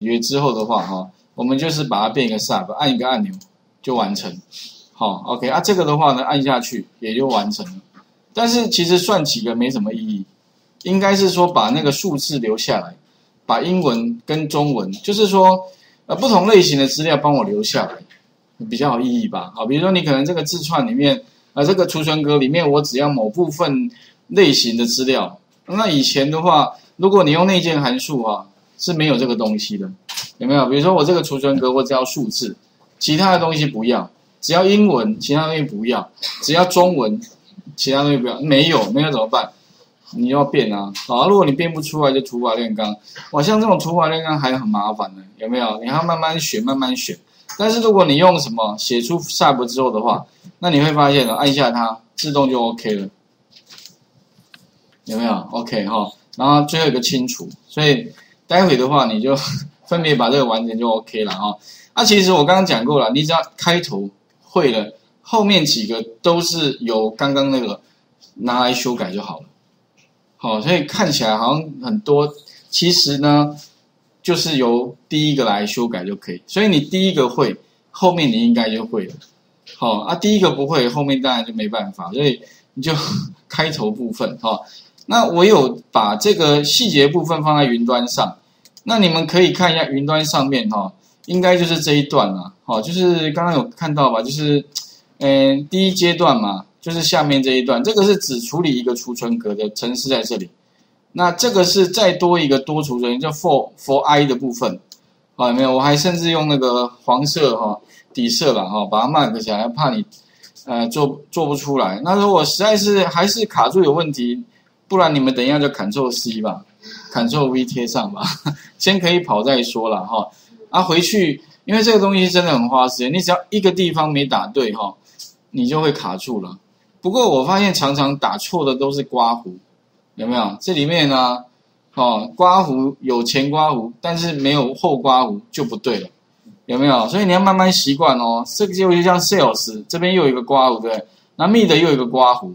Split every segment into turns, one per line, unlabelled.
约之后的话，哈，我们就是把它变一个 sub，按一个按钮就完成。好，OK 啊，这个的话呢，按下去也就完成了。但是其实算几个没什么意义，应该是说把那个数字留下来，把英文跟中文，就是说呃不同类型的资料帮我留下来，比较有意义吧。好，比如说你可能这个字串里面，呃这个储存格里面我只要某部分类型的资料，那以前的话，如果你用内建函数啊是没有这个东西的，有没有？比如说我这个储存格我只要数字，其他的东西不要。只要英文，其他东西不要；只要中文，其他东西不要。没有，没有怎么办？你要变啊！好，如果你变不出来，就土法炼钢。哇，像这种土法炼钢还很麻烦的，有没有？你要慢慢选，慢慢选。但是如果你用什么写出 sub 之后的话，那你会发现呢，按下它，自动就 OK 了，有没有？OK 哈。然后最后一个清除，所以待会的话，你就 分别把这个完成就 OK 了哈。那其实我刚刚讲过了，你只要开头。会了，后面几个都是由刚刚那个拿来修改就好了。好，所以看起来好像很多，其实呢，就是由第一个来修改就可以。所以你第一个会，后面你应该就会了。好啊，第一个不会，后面当然就没办法。所以你就 开头部分哈。那我有把这个细节部分放在云端上，那你们可以看一下云端上面哈。应该就是这一段了，好，就是刚刚有看到吧，就是，嗯，第一阶段嘛，就是下面这一段，这个是只处理一个储存格的程式在这里，那这个是再多一个多储存叫 for for i 的部分，好，有没有？我还甚至用那个黄色哈底色了哈，把它 mark 起来，怕你呃做做不出来。那如果实在是还是卡住有问题，不然你们等一下就 Ctrl C 吧，Ctrl V 贴上吧，先可以跑再说了哈。啊，回去，因为这个东西真的很花时间。你只要一个地方没打对哈，你就会卡住了。不过我发现常常打错的都是刮胡，有没有？这里面呢，哦，刮胡有前刮胡，但是没有后刮胡就不对了，有没有？所以你要慢慢习惯哦。这个就像 sales 这边又有一个刮胡，对，那 mid 又有一个刮胡，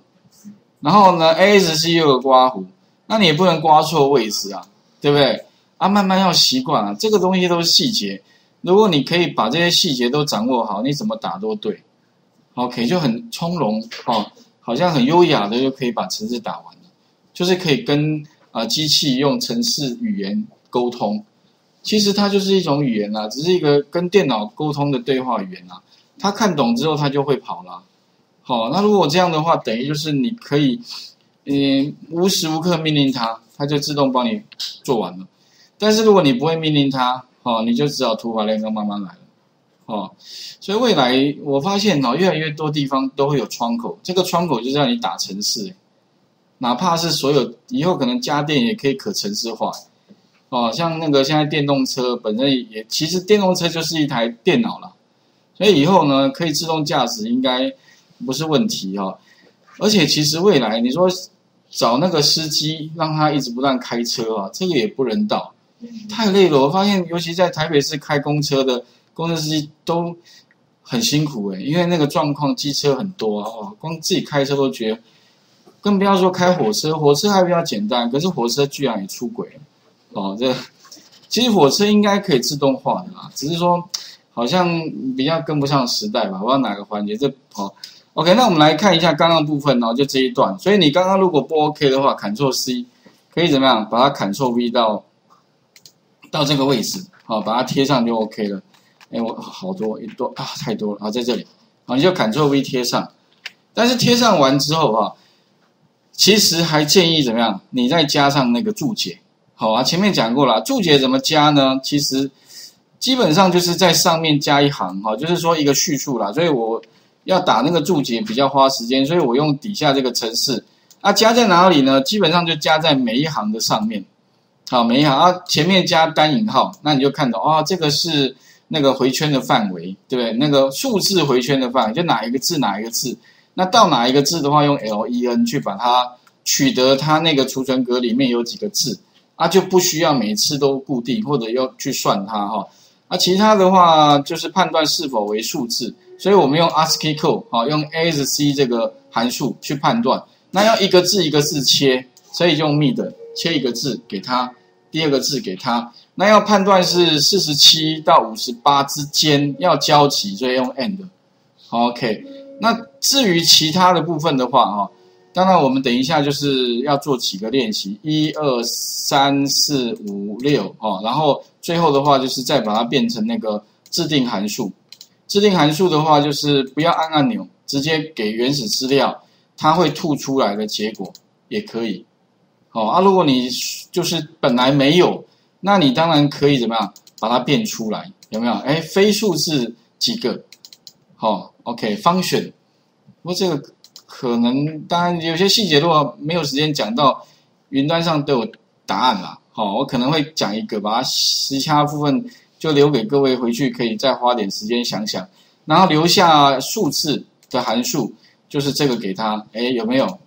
然后呢，ASC 又有刮胡，那你也不能刮错位置啊，对不对？啊，慢慢要习惯啊，这个东西都是细节。如果你可以把这些细节都掌握好，你怎么打都对。OK，就很从容哦，好像很优雅的就可以把程式打完了。就是可以跟啊机器用程式语言沟通，其实它就是一种语言啦，只是一个跟电脑沟通的对话语言啦。它看懂之后，它就会跑了。好，那如果这样的话，等于就是你可以嗯无时无刻命令它，它就自动帮你做完了。但是如果你不会命令它，哦，你就只好土法炼钢慢慢来了，哦，所以未来我发现哦，越来越多地方都会有窗口，这个窗口就是让你打城市，哪怕是所有以后可能家电也可以可城市化，哦，像那个现在电动车本身也其实电动车就是一台电脑了，所以以后呢可以自动驾驶应该不是问题哈，而且其实未来你说找那个司机让他一直不断开车啊，这个也不人道。太累了，我发现，尤其在台北市开公车的公车司机都很辛苦诶，因为那个状况机车很多哦，光自己开车都觉得，更不要说开火车，火车还比较简单，可是火车居然也出轨了，哦，这其实火车应该可以自动化的啦，只是说好像比较跟不上时代吧，不知道哪个环节这好，OK，那我们来看一下刚刚部分哦，就这一段，所以你刚刚如果不 OK 的话，Ctrl C 可以怎么样，把它 Ctrl V 到。到这个位置，好，把它贴上就 OK 了。哎，我好多一多啊，太多了啊，在这里，好，你就 Ctrl V 贴上。但是贴上完之后啊，其实还建议怎么样？你再加上那个注解，好啊。前面讲过了，注解怎么加呢？其实基本上就是在上面加一行哈，就是说一个叙述啦。所以我要打那个注解比较花时间，所以我用底下这个程式。啊，加在哪里呢？基本上就加在每一行的上面。好，每一行啊，前面加单引号，那你就看到啊，这个是那个回圈的范围，对不对？那个数字回圈的范围，就哪一个字哪一个字，那到哪一个字的话，用 len 去把它取得它那个储存格里面有几个字，啊，就不需要每次都固定或者要去算它哈。啊，其他的话就是判断是否为数字，所以我们用 ASCII code 啊，用 ASC 这个函数去判断，那要一个字一个字切，所以用 mid 切一个字给它。第二个字给它，那。要判断是四十七到五十八之间要交集，所以用 and。OK，那至于其他的部分的话，哈，当然我们等一下就是要做几个练习，一二三四五六，哦，然后最后的话就是再把它变成那个制定函数。制定函数的话，就是不要按按钮，直接给原始资料，它会吐出来的结果也可以。哦啊，如果你就是本来没有，那你当然可以怎么样把它变出来，有没有？哎，非数字几个？好，OK，方选。不过这个可能当然有些细节，如果没有时间讲到，云端上都有答案啦。好，我可能会讲一个，把它其他部分。就留给各位回去，可以再花点时间想想，然后留下数字的函数，就是这个给他，哎，有没有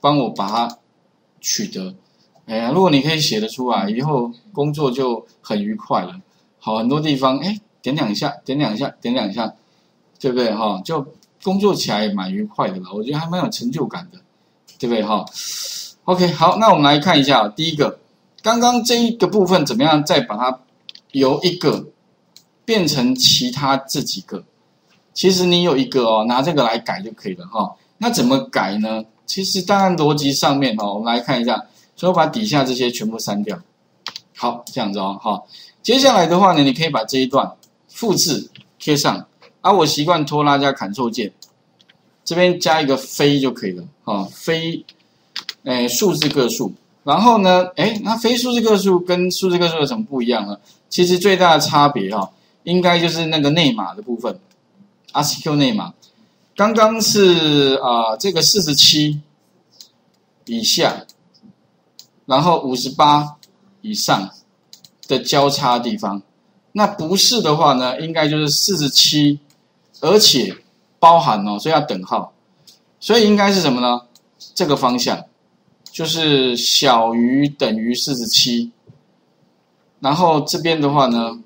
帮我把它取得？哎呀，如果你可以写得出来，以后工作就很愉快了。好，很多地方，哎，点两下，点两下，点两下，对不对？哈，就工作起来也蛮愉快的了。我觉得还蛮有成就感的，对不对？哈，OK，好，那我们来看一下第一个，刚刚这一个部分怎么样？再把它。由一个变成其他这几个，其实你有一个哦，拿这个来改就可以了哈。那怎么改呢？其实当然逻辑上面哈，我们来看一下，所以我把底下这些全部删掉。好，这样子哦，好。接下来的话呢，你可以把这一段复制贴上，啊，我习惯拖拉加 Ctrl 键，这边加一个非就可以了啊，非，诶，数字个数。然后呢，哎，那非数字个数跟数字个数有什么不一样呢？其实最大的差别哈，应该就是那个内码的部分，ASCII 内码。刚刚是啊，这个四十七以下，然后五十八以上的交叉地方。那不是的话呢，应该就是四十七，而且包含哦，所以要等号。所以应该是什么呢？这个方向就是小于等于四十七。然后这边的话呢，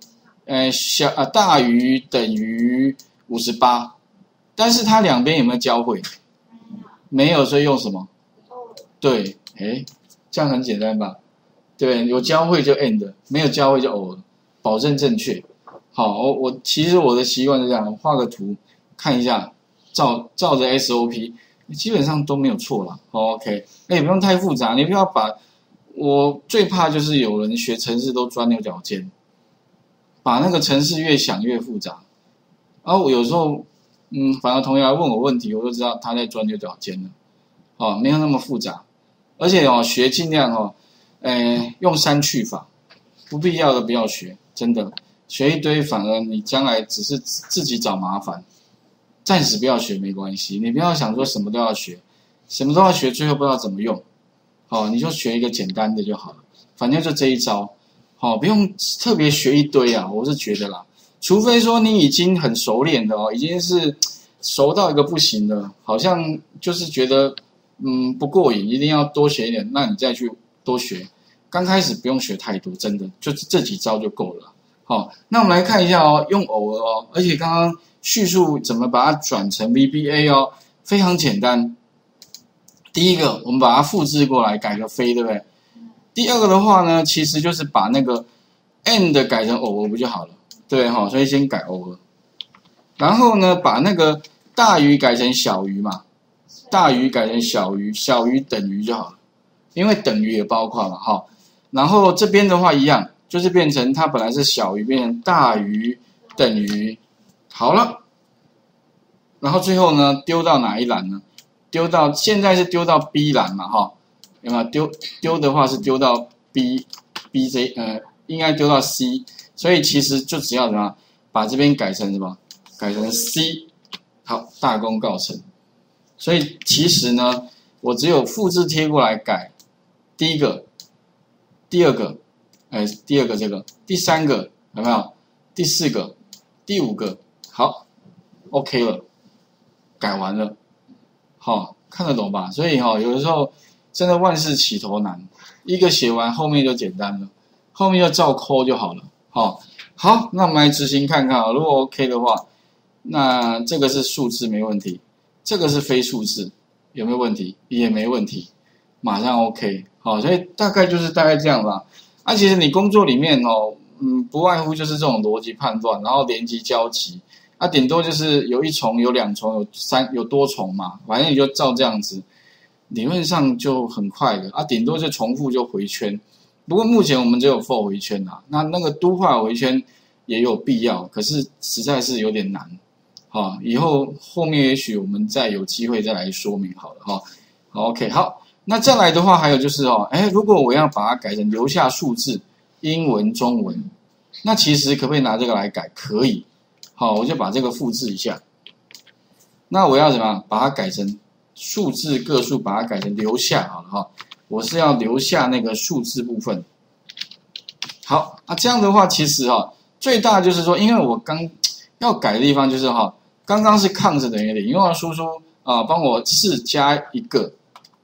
呃，小呃大于等于五十八，但是它两边有没有交汇？没有，所以用什么？对，哎，这样很简单吧？对，有交汇就 end，没有交汇就 or，保证正确。好，我我其实我的习惯是这样，画个图看一下，照照着 SOP，基本上都没有错了。OK，那也不用太复杂，你不要把。我最怕就是有人学程式都钻牛角尖，把那个程式越想越复杂，然后我有时候，嗯，反而同学来问我问题，我就知道他在钻牛角尖了，哦，没有那么复杂，而且哦，学尽量哦，诶，用删去法，不必要的不要学，真的，学一堆反而你将来只是自己找麻烦，暂时不要学没关系，你不要想说什么都要学，什么都要学，最后不知道怎么用。哦，你就学一个简单的就好了，反正就这一招，好，不用特别学一堆啊。我是觉得啦，除非说你已经很熟练的哦，已经是熟到一个不行的，好像就是觉得嗯不过瘾，一定要多学一点，那你再去多学。刚开始不用学太多，真的就这几招就够了。好，那我们来看一下哦，用偶尔哦，而且刚刚叙述怎么把它转成 VBA 哦，非常简单。第一个，我们把它复制过来，改个非，对不对？第二个的话呢，其实就是把那个 and 改成 or 不就好了，对哈？所以先改 or，然后呢，把那个大于改成小于嘛，大于改成小于，小于等于就好了，因为等于也包括嘛，哈。然后这边的话一样，就是变成它本来是小于，变成大于等于，好了。然后最后呢，丢到哪一栏呢？丢到现在是丢到 B 栏嘛，哈，有没有丢丢的话是丢到 B B J 呃，应该丢到 C，所以其实就只要什么，把这边改成什么，改成 C，好，大功告成。所以其实呢，我只有复制贴过来改，第一个，第二个，哎，第二个这个，第三个有没有？第四个，第五个，好，OK 了，改完了。好，看得懂吧？所以哈，有的时候真的万事起头难，一个写完后面就简单了，后面要照抠就好了。好，好，那我们来执行看看啊。如果 OK 的话，那这个是数字没问题，这个是非数字有没有问题？也没问题，马上 OK。好，所以大概就是大概这样吧。啊，其实你工作里面哦，嗯，不外乎就是这种逻辑判断，然后连接交集，啊，顶多就是有一重、有两重、有三、有多重嘛，反正你就照这样子，理论上就很快的，啊，顶多就重复就回圈。不过目前我们只有 for 回圈啊，那那个都化回圈也有必要，可是实在是有点难，好，以后后面也许我们再有机会再来说明好了哈。OK，好，那再来的话还有就是哦，哎，如果我要把它改成留下数字。英文、中文，那其实可不可以拿这个来改？可以，好，我就把这个复制一下。那我要怎么？把它改成数字个数，把它改成留下好了哈。我是要留下那个数字部分。好，那这样的话，其实哈，最大就是说，因为我刚要改的地方就是哈，刚刚是抗着等于零，因为要输出啊，帮我四加一个，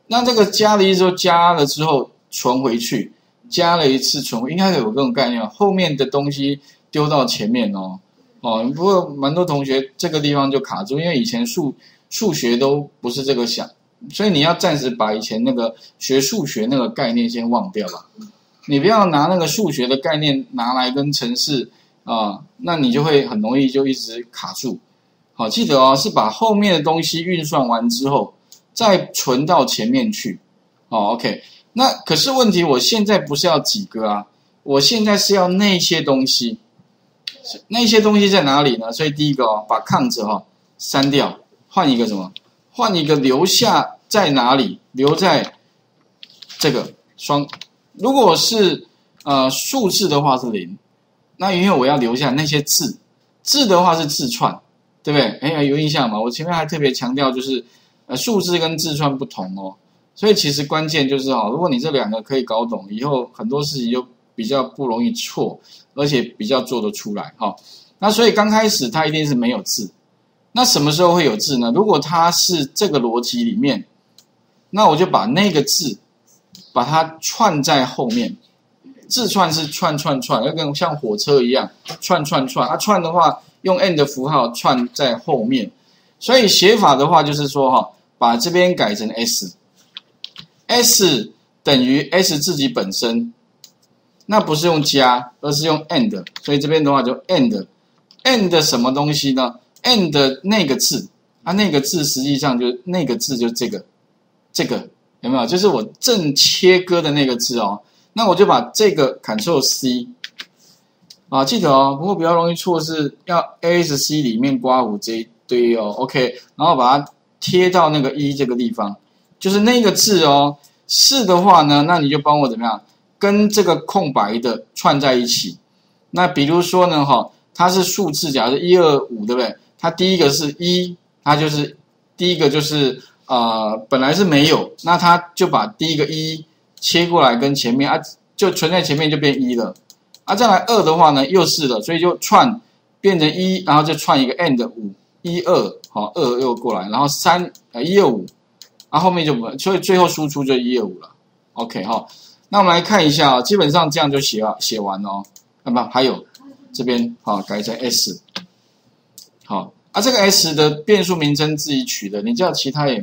那这个加的意思说加了之后存回去。加了一次存，应该有这种概念。后面的东西丢到前面哦，哦，不过蛮多同学这个地方就卡住，因为以前数数学都不是这个想，所以你要暂时把以前那个学数学那个概念先忘掉吧。你不要拿那个数学的概念拿来跟程式啊，那你就会很容易就一直卡住。好，记得哦，是把后面的东西运算完之后再存到前面去。哦，OK。那可是问题，我现在不是要几个啊？我现在是要那些东西，那些东西在哪里呢？所以第一个哦，把抗字哈删掉，换一个什么？换一个留下在哪里？留在这个双。如果是呃数字的话是零，那因为我要留下那些字，字的话是字串，对不对？哎，有印象吗？我前面还特别强调就是呃数字跟字串不同哦。所以其实关键就是哈，如果你这两个可以搞懂，以后很多事情就比较不容易错，而且比较做得出来哈。那所以刚开始它一定是没有字，那什么时候会有字呢？如果它是这个逻辑里面，那我就把那个字把它串在后面，字串是串串串，要跟像火车一样串串串。啊，串的话用 and 符号串在后面，所以写法的话就是说哈，把这边改成 s。s 等于 s 自己本身，那不是用加，而是用 and，所以这边的话就 and，and 什么东西呢？and 那个字啊，那个字实际上就那个字就这个，这个有没有？就是我正切割的那个字哦。那我就把这个 Ctrl C 啊，记得哦。不过比较容易错是要 A S C 里面刮胡这一堆哦。OK，然后把它贴到那个一这个地方。就是那个字哦，是的话呢，那你就帮我怎么样，跟这个空白的串在一起。那比如说呢，哈，它是数字，假如一二五，对不对？它第一个是一，它就是第一个就是呃，本来是没有，那它就把第一个一切过来跟前面啊，就存在前面就变一了。啊，再来二的话呢，又是了，所以就串变成一，然后就串一个 and 五一二，好，二又过来，然后三呃一二五。啊，后面就不，所以最后输出就一二五了。OK 哈，那我们来看一下啊，基本上这样就写了写完了。那么还有这边好改成 S，好啊，这个 S 的变数名称自己取的，你叫其他也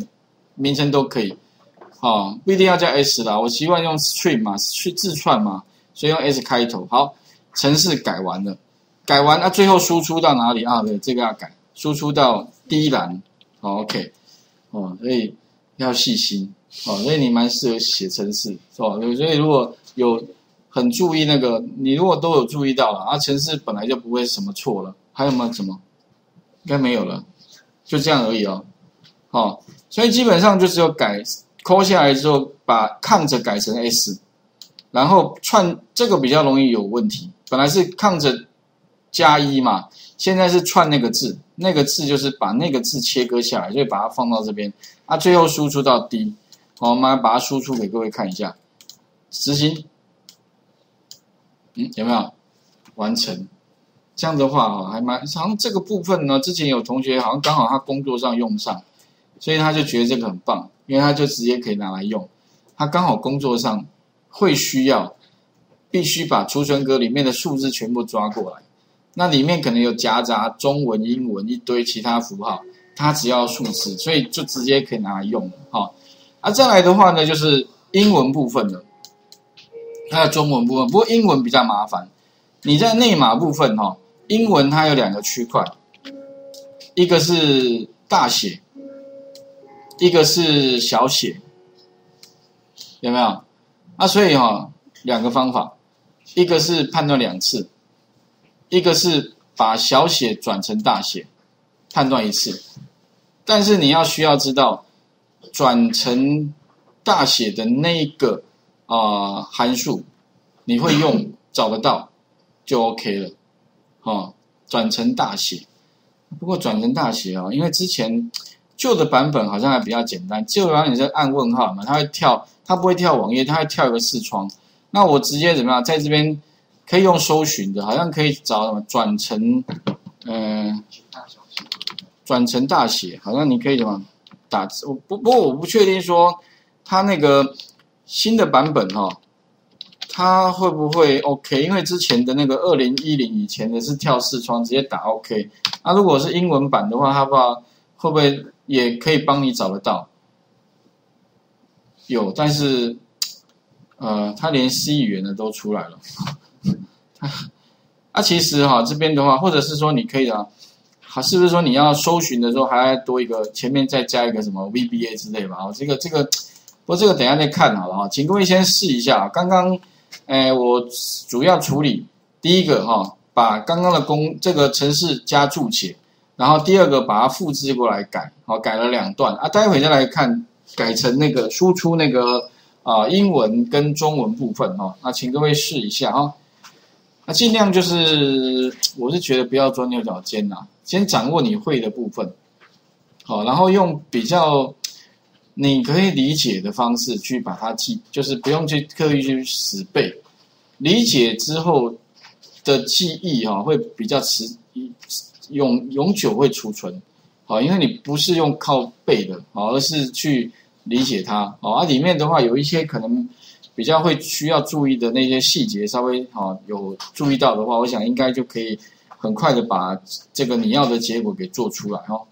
名称都可以。好，不一定要叫 S 啦，我习惯用 string 嘛，去自串嘛，所以用 S 开头。好，程式改完了，改完那最后输出到哪里啊？对，这个要改，输出到第一栏。好，OK，哦，所以。要细心哦，所以你蛮适合写程式，是吧？所以如果有很注意那个，你如果都有注意到了啊，程式本来就不会什么错了。还有吗？什么？应该没有了，就这样而已哦。好，所以基本上就只有改抠下来之后，把抗着改成 s，然后串这个比较容易有问题。本来是抗着加一嘛，现在是串那个字，那个字就是把那个字切割下来，所以把它放到这边。啊，最后输出到 D，好，我们把它输出给各位看一下，执行，嗯，有没有完成？这样的话啊，还蛮，好像这个部分呢，之前有同学好像刚好他工作上用上，所以他就觉得这个很棒，因为他就直接可以拿来用。他刚好工作上会需要，必须把储存格里面的数字全部抓过来，那里面可能有夹杂中文、英文一堆其他符号。他只要数字，所以就直接可以拿来用了哈。啊，再来的话呢，就是英文部分的，它有中文部分。不过英文比较麻烦，你在内码部分哈，英文它有两个区块，一个是大写，一个是小写，有没有？啊，所以哈，两个方法，一个是判断两次，一个是把小写转成大写，判断一次。但是你要需要知道，转成大写的那个啊函数，你会用 找得到就 OK 了，哦，转成大写。不过转成大写哦，因为之前旧的版本好像还比较简单，旧版本你是按问号嘛，它会跳，它不会跳网页，它会跳一个视窗。那我直接怎么样，在这边可以用搜寻的，好像可以找什么转成嗯。转成大写，好像你可以什么打字？我不不过我不确定说它那个新的版本哈，它会不会 OK？因为之前的那个二零一零以前的是跳视窗直接打 OK，那如果是英文版的话，它不知道会不会也可以帮你找得到？有，但是呃，它连 C 语言的都出来了。啊，其实哈这边的话，或者是说你可以啊。是不是说你要搜寻的时候还要多一个前面再加一个什么 VBA 之类吧？哦，这个这个，不过这个等下再看好了哈，请各位先试一下。刚刚，哎，我主要处理第一个哈，把刚刚的公这个程式加注解，然后第二个把它复制过来改，好，改了两段啊，待会再来看改成那个输出那个啊英文跟中文部分哈，那请各位试一下哈。那尽量就是，我是觉得不要钻牛角尖呐，先掌握你会的部分，好，然后用比较你可以理解的方式去把它记，就是不用去刻意去死背，理解之后的记忆哈会比较持永永久会储存，好，因为你不是用靠背的，好，而是去理解它，好，啊，里面的话有一些可能。比较会需要注意的那些细节，稍微哈有注意到的话，我想应该就可以很快的把这个你要的结果给做出来哦。